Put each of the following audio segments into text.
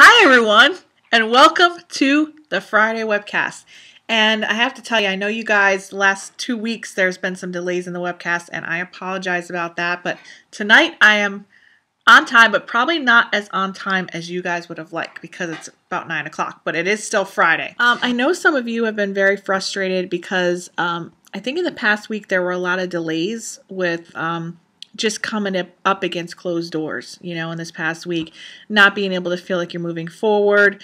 Hi, everyone, and welcome to the Friday webcast. And I have to tell you, I know you guys, last two weeks, there's been some delays in the webcast, and I apologize about that. But tonight I am on time, but probably not as on time as you guys would have liked because it's about 9 o'clock, but it is still Friday. Um, I know some of you have been very frustrated because um, I think in the past week there were a lot of delays with. Um, just coming up against closed doors, you know, in this past week, not being able to feel like you're moving forward.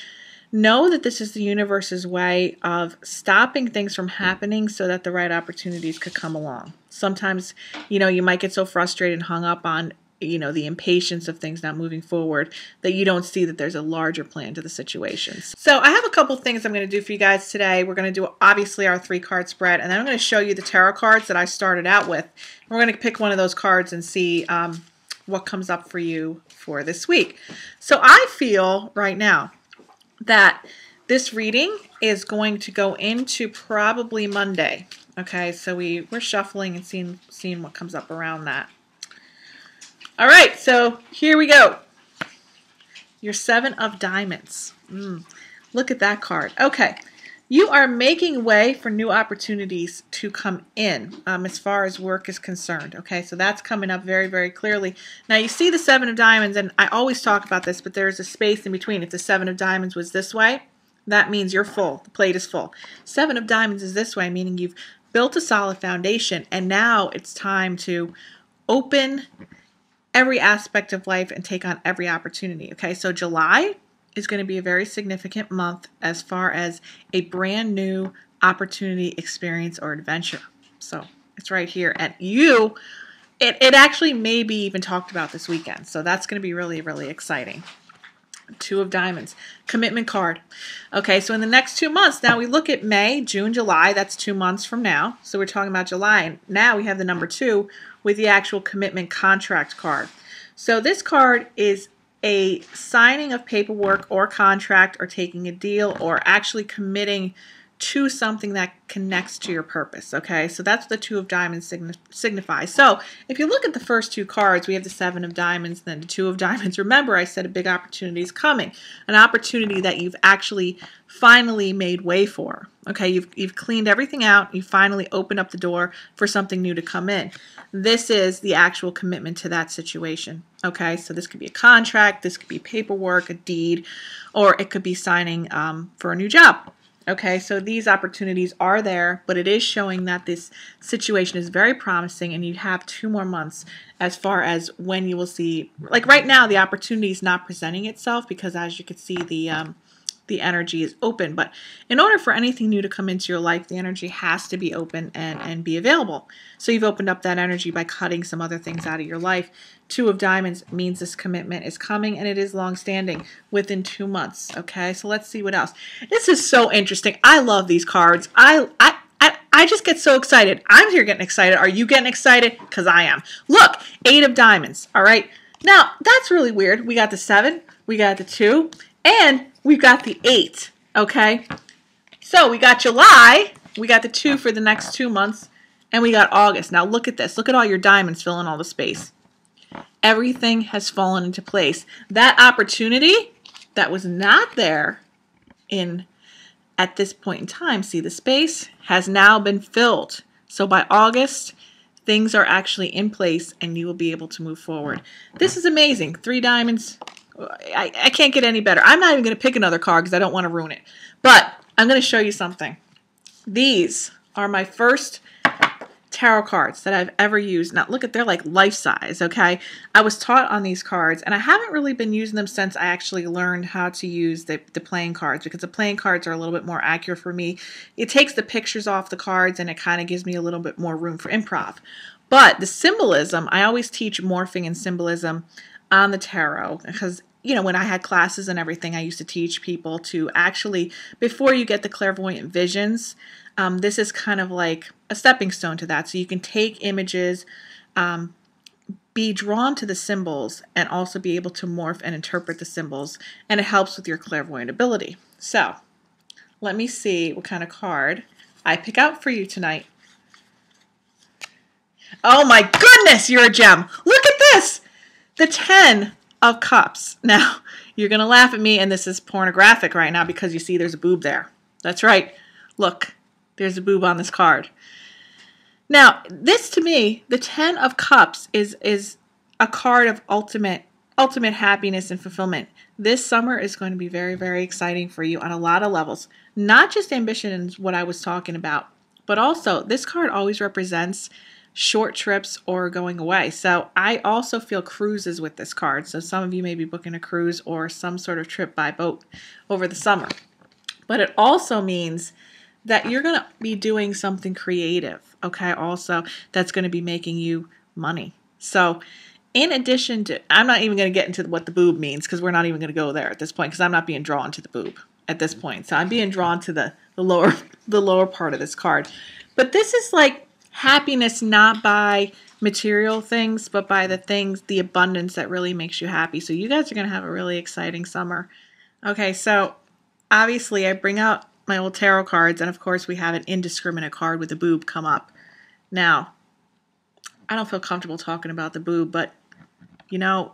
Know that this is the universe's way of stopping things from happening so that the right opportunities could come along. Sometimes, you know, you might get so frustrated and hung up on you know the impatience of things not moving forward that you don't see that there's a larger plan to the situations so i have a couple things i'm going to do for you guys today. We're going to do obviously our three card spread and then i'm going to show you the tarot cards that i started out with. We're going to pick one of those cards and see um, what comes up for you for this week. So i feel right now that this reading is going to go into probably monday okay? So we we're shuffling and seeing seeing what comes up around that all right, so here we go. Your seven of diamonds. Mm, look at that card. Okay, you are making way for new opportunities to come in um, as far as work is concerned. Okay, so that's coming up very, very clearly. Now you see the seven of diamonds, and I always talk about this, but there's a space in between. If the seven of diamonds was this way, that means you're full. The plate is full. Seven of diamonds is this way, meaning you've built a solid foundation, and now it's time to open every aspect of life and take on every opportunity. Okay, so July is going to be a very significant month as far as a brand new opportunity, experience, or adventure. So it's right here. And you, it, it actually may be even talked about this weekend. So that's going to be really, really exciting. Two of Diamonds, commitment card. Okay, so in the next two months, now we look at May, June, July. That's two months from now. So we're talking about July. And now we have the number two with the actual commitment contract card. So this card is a signing of paperwork or contract or taking a deal or actually committing to something that connects to your purpose. Okay, so that's the two of diamonds signi signify. So if you look at the first two cards, we have the seven of diamonds, then the two of diamonds. Remember, I said a big opportunity is coming, an opportunity that you've actually finally made way for. Okay, you've you've cleaned everything out. You finally opened up the door for something new to come in. This is the actual commitment to that situation. Okay, so this could be a contract, this could be paperwork, a deed, or it could be signing um, for a new job. Okay, so these opportunities are there, but it is showing that this situation is very promising and you have two more months as far as when you will see, like right now, the opportunity is not presenting itself because as you can see, the um, the energy is open. But in order for anything new to come into your life, the energy has to be open and, and be available. So you've opened up that energy by cutting some other things out of your life. Two of diamonds means this commitment is coming and it is long standing within two months. Okay, so let's see what else. This is so interesting. I love these cards. I, I, I, I just get so excited. I'm here getting excited. Are you getting excited? Because I am. Look, eight of diamonds. All right. Now, that's really weird. We got the seven, we got the two, and we've got the 8, okay? So we got July, we got the 2 for the next two months, and we got August. Now look at this. Look at all your diamonds filling all the space. Everything has fallen into place. That opportunity that was not there in at this point in time, see the space, has now been filled. So by August, things are actually in place and you will be able to move forward. This is amazing. Three diamonds, I, I can't get any better. I'm not even going to pick another card because I don't want to ruin it. But I'm going to show you something. These are my first tarot cards that I've ever used. Now look at they're like life size, okay? I was taught on these cards and I haven't really been using them since I actually learned how to use the, the playing cards because the playing cards are a little bit more accurate for me. It takes the pictures off the cards and it kind of gives me a little bit more room for improv. But the symbolism, I always teach morphing and symbolism on the tarot because you know when i had classes and everything i used to teach people to actually before you get the clairvoyant visions um, this is kind of like a stepping stone to that. So you can take images um, be drawn to the symbols and also be able to morph and interpret the symbols and it helps with your clairvoyant ability. So let me see what kind of card i pick out for you tonight. Oh my goodness you're a gem. Look at this the 10 of Cups. Now, you're going to laugh at me, and this is pornographic right now because you see there's a boob there. That's right. Look, there's a boob on this card. Now, this to me, the 10 of Cups is is a card of ultimate ultimate happiness and fulfillment. This summer is going to be very very exciting for you on a lot of levels. Not just ambition and what I was talking about, but also this card always represents short trips or going away. So I also feel cruises with this card. So some of you may be booking a cruise or some sort of trip by boat over the summer. But it also means that you're going to be doing something creative, okay? Also, that's going to be making you money. So, in addition to, I'm not even going to get into what the boob means because we're not even going to go there at this point because I'm not being drawn to the boob at this point. So I'm being drawn to the the lower the lower part of this card. But this is like happiness not by material things, but by the things, the abundance that really makes you happy. So you guys are going to have a really exciting summer. Okay, so obviously I bring out my old tarot cards, and of course we have an indiscriminate card with a boob come up. Now, I don't feel comfortable talking about the boob, but you know,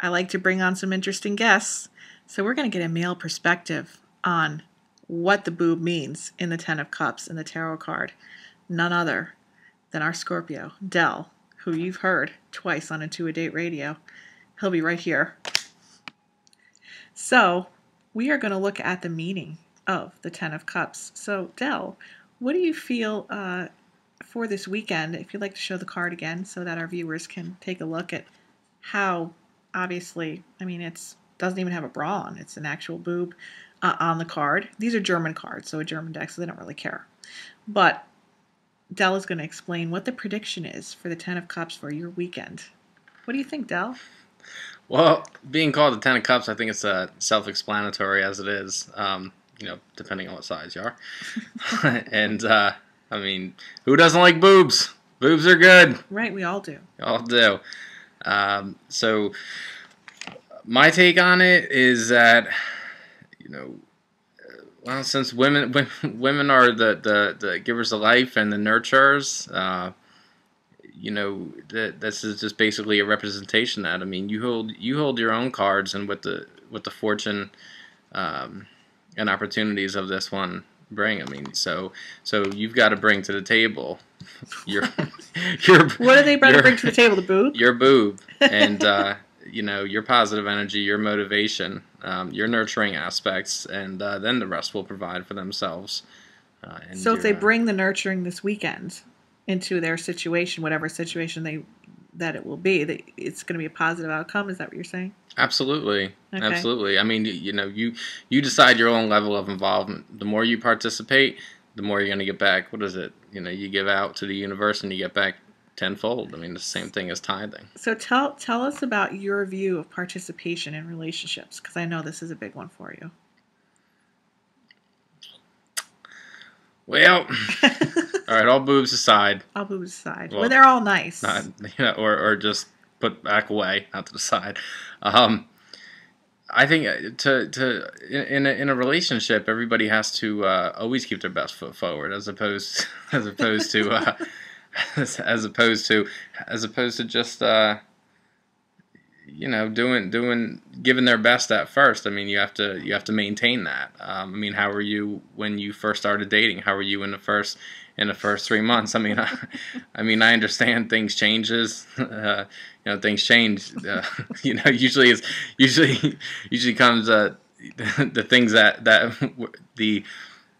I like to bring on some interesting guests. So we're going to get a male perspective on what the boob means in the Ten of Cups in the tarot card. None other than our Scorpio, Dell, who you've heard twice on Into a Date Radio. He'll be right here. So we are going to look at the meaning of the Ten of Cups. So Dell, what do you feel uh, for this weekend? If you'd like to show the card again so that our viewers can take a look at how obviously, I mean, it's doesn't even have a bra on. It's an actual boob uh, on the card. These are German cards, so a German deck, so they don't really care. But Dell is going to explain what the prediction is for the Ten of Cups for your weekend. What do you think, Dell? Well, being called the Ten of Cups, I think it's uh, self-explanatory as it is. Um, you know, depending on what size you are. and uh, I mean, who doesn't like boobs? Boobs are good. Right, we all do. All do. Um, so my take on it is that you know, well, since women women are the, the, the givers of life and the nurturers, uh, you know, that this is just basically a representation of that. I mean, you hold you hold your own cards, and with the with the fortune um, and opportunities of this one bring. I mean, so so you've got to bring to the table your your. What are they bring to bring to the table? The boob. Your boob, and uh, you know your positive energy, your motivation, um, your nurturing aspects, and uh, then the rest will provide for themselves. Uh, so if they bring the nurturing this weekend into their situation, whatever situation they that it will be, that it's going to be a positive outcome. Is that what you're saying? Absolutely, okay. absolutely. I mean, you know, you you decide your own level of involvement. The more you participate, the more you're going to get back. What is it? You know, you give out to the universe and you get back tenfold. I mean, the same thing as tithing. So tell tell us about your view of participation in relationships, because I know this is a big one for you. Well, all right, all boobs aside. All boobs aside. Well, well they're all nice. Not, yeah, or or just put back away, not to the side. Um, I think uh, to to in a, in a relationship, everybody has to uh, always keep their best foot forward, as opposed as opposed to uh, as, as opposed to as opposed to just uh, you know doing doing giving their best at first. I mean, you have to you have to maintain that. Um, I mean, how were you when you first started dating? How were you in the first in the first three months? I mean, I, I mean, I understand things changes. Uh, you know, things change. Uh, you know, usually is usually usually comes uh, the things that that the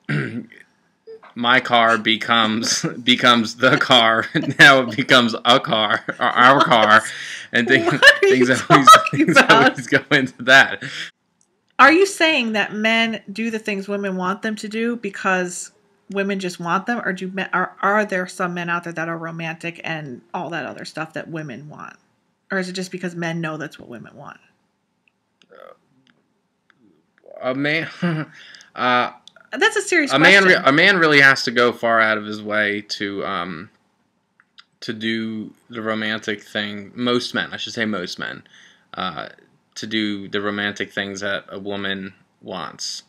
my car becomes becomes the car. now it becomes a car, or our car, and things, things always, things always go into that. Are you saying that men do the things women want them to do because women just want them, or do men, are are there some men out there that are romantic and all that other stuff that women want, or is it just because men know that's what women want? A man. uh, that's a serious. A question. man, re- a man really has to go far out of his way to um, to do the romantic thing. Most men, I should say, most men, uh, to do the romantic things that a woman wants.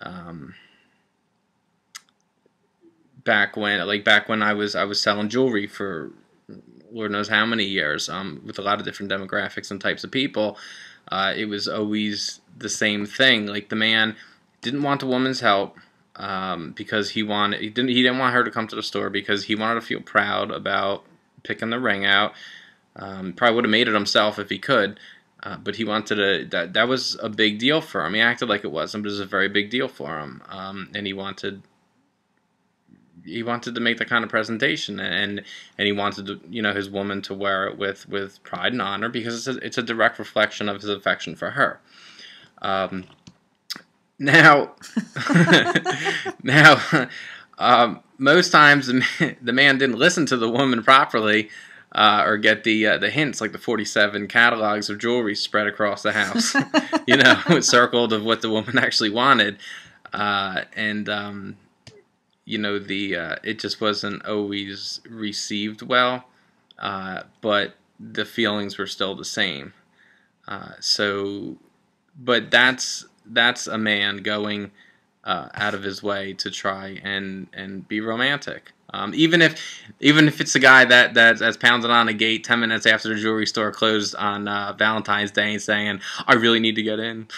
Um, back when, like back when I was, I was selling jewelry for Lord knows how many years um, with a lot of different demographics and types of people. Uh, it was always the same thing. Like the man didn't want the woman's help um, because he wanted he didn't he didn't want her to come to the store because he wanted to feel proud about picking the ring out. Um, probably would have made it himself if he could, uh, but he wanted to. That that was a big deal for him. He acted like it wasn't, but it was a very big deal for him. Um, and he wanted he wanted to make the kind of presentation, and and he wanted to, you know his woman to wear it with with pride and honor because it's a, it's a direct reflection of his affection for her. Um, now, now, um, most times the man, the man didn't listen to the woman properly. Uh, or get the uh, the hints like the 47 catalogs of jewelry spread across the house, you know, circled of what the woman actually wanted, uh, and um, you know the uh, it just wasn't always received well, uh, but the feelings were still the same. Uh, so, but that's that's a man going uh, out of his way to try and and be romantic. Um, even if even if it's a guy that that's, that's pounding on a gate ten minutes after the jewelry store closed on uh, Valentine's Day and saying, "I really need to get in."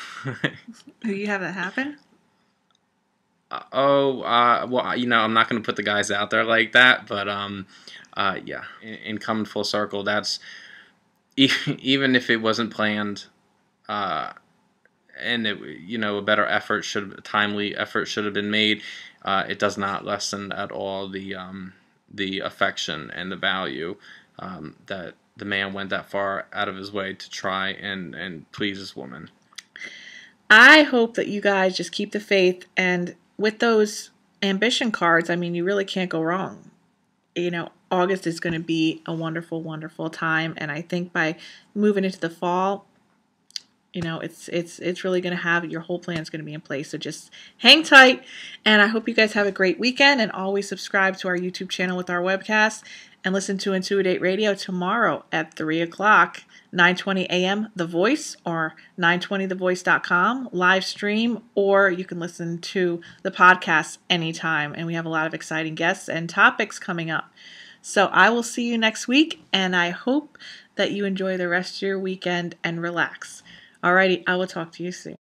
Do you have that happen? Uh, oh, uh, well, you know, I'm not going to put the guys out there like that, but um, uh, yeah, in, in coming full circle, that's even if it wasn't planned, uh, and it, you know a better effort should a timely effort should have been made. Uh, it does not lessen at all the um, the affection and the value um, that the man went that far out of his way to try and and please his woman. I hope that you guys just keep the faith and with those ambition cards, I mean, you really can't go wrong. You know, August is going to be a wonderful, wonderful time, and I think by moving into the fall, you know it's it's it's really going to have your whole plan is going to be in place so just hang tight and i hope you guys have a great weekend and always subscribe to our youtube channel with our webcast and listen to intuitate radio tomorrow at 3 o'clock 9:20 a.m. The Voice or 920thevoice.com live stream, or you can listen to the podcast anytime. And we have a lot of exciting guests and topics coming up. So I will see you next week, and I hope that you enjoy the rest of your weekend and relax. Alrighty, I will talk to you soon.